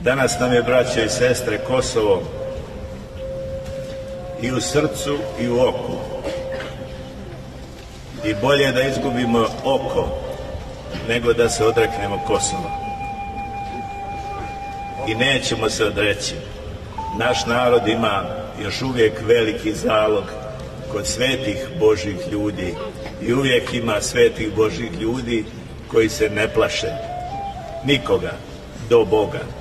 Danas nam je, braće i sestre, Kosovo i u srcu i u oku. I bolje da izgubimo oko nego da se odreknemo Kosova. I nećemo se odreći. Naš narod ima još uvijek veliki zalog kod svetih Božih ljudi i uvijek ima svetih Božih ljudi koji se ne plaše nikoga do Boga.